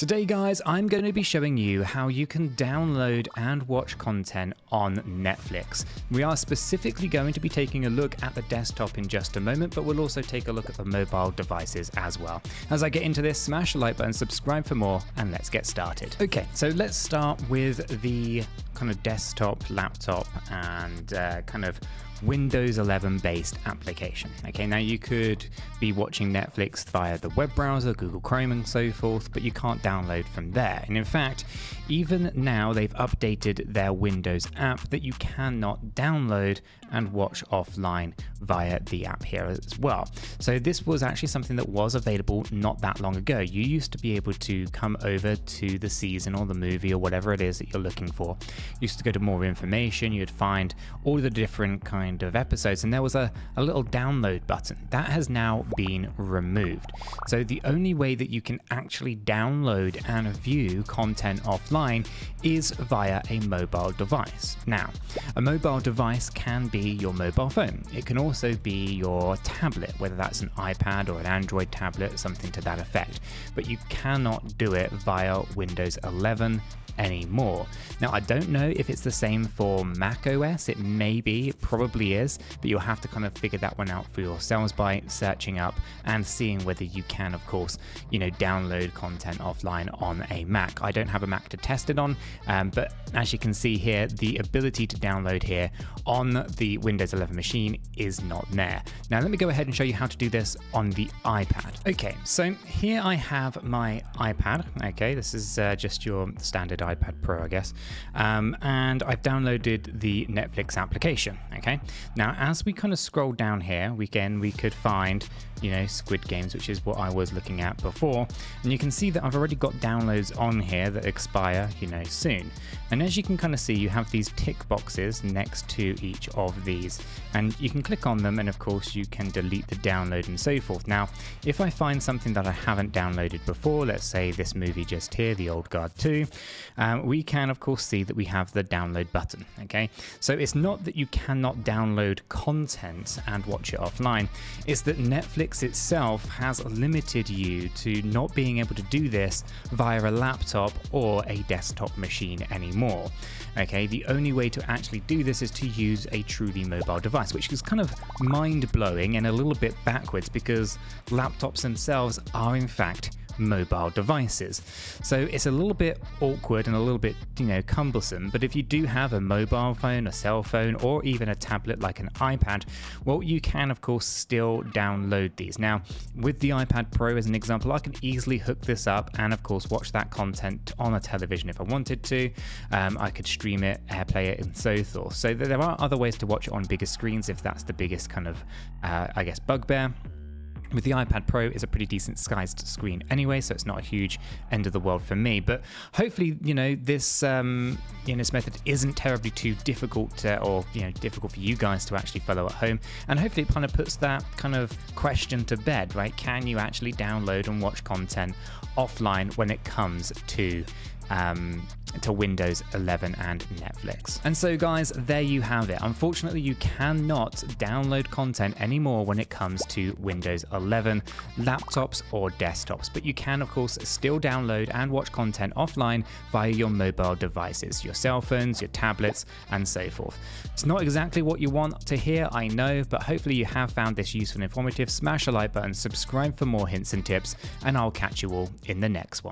Today guys, I'm going to be showing you how you can download and watch content on Netflix. We are specifically going to be taking a look at the desktop in just a moment, but we'll also take a look at the mobile devices as well. As I get into this, smash the like button, subscribe for more, and let's get started. Okay, so let's start with the kind of desktop, laptop, and uh, kind of Windows 11 based application. Okay, now you could be watching Netflix via the web browser, Google Chrome, and so forth, but you can't download from there. And in fact, even now they've updated their Windows app that you cannot download and watch offline via the app here as well. So this was actually something that was available not that long ago. You used to be able to come over to the season or the movie or whatever it is that you're looking for. You used to go to more information, you'd find all the different kind of episodes and there was a, a little download button. That has now been removed. So the only way that you can actually download and view content offline is via a mobile device. Now, a mobile device can be your mobile phone. It can also be your tablet, whether that's an iPad or an Android tablet, something to that effect. But you cannot do it via Windows 11 anymore. Now, I don't know if it's the same for Mac OS. It may be, probably is, but you'll have to kind of figure that one out for yourselves by searching up and seeing whether you can, of course, you know, download content offline on a Mac. I don't have a Mac to test it on, um, but as you can see here, the ability to download here on the Windows 11 machine is not there. Now, let me go ahead and show you how to do this on the iPad. Okay, so here I have my iPad. Okay, this is uh, just your standard iPad Pro, I guess. Um, and I've downloaded the Netflix application. Okay. Now, as we kind of scroll down here, we can we could find you know, Squid Games, which is what I was looking at before. And you can see that I've already got downloads on here that expire, you know, soon. And as you can kind of see, you have these tick boxes next to each of these, and you can click on them, and of course, you can delete the download and so forth. Now, if I find something that I haven't downloaded before, let's say this movie just here, The Old Guard 2, um, we can, of course, see that we have the download button. Okay, so it's not that you cannot download content and watch it offline, it's that Netflix itself has limited you to not being able to do this via a laptop or a desktop machine anymore. Okay, the only way to actually do this is to use a truly mobile device, which is kind of mind blowing and a little bit backwards because laptops themselves are, in fact, mobile devices. So it's a little bit awkward and a little bit, you know, cumbersome. But if you do have a mobile phone, a cell phone, or even a tablet like an iPad, well, you can, of course, still download these. Now, with the iPad Pro as an example, I can easily hook this up and, of course, watch that content on a television if I wanted to. Um, I could stream it, AirPlay it, and so forth. So there are other ways to watch it on bigger screens if that's the biggest kind of, uh, I guess, bugbear. With the iPad Pro, it's a pretty decent sized screen anyway, so it's not a huge end of the world for me. But hopefully, you know, this um, you know, this method isn't terribly too difficult to, or you know, difficult for you guys to actually follow at home. And hopefully, it kind of puts that kind of question to bed, right? Can you actually download and watch content offline when it comes to um, to Windows 11 and Netflix. And so, guys, there you have it. Unfortunately, you cannot download content anymore when it comes to Windows 11 laptops or desktops, but you can, of course, still download and watch content offline via your mobile devices, your cell phones, your tablets, and so forth. It's not exactly what you want to hear, I know, but hopefully you have found this useful and informative. Smash the like button, subscribe for more hints and tips, and I'll catch you all in the next one.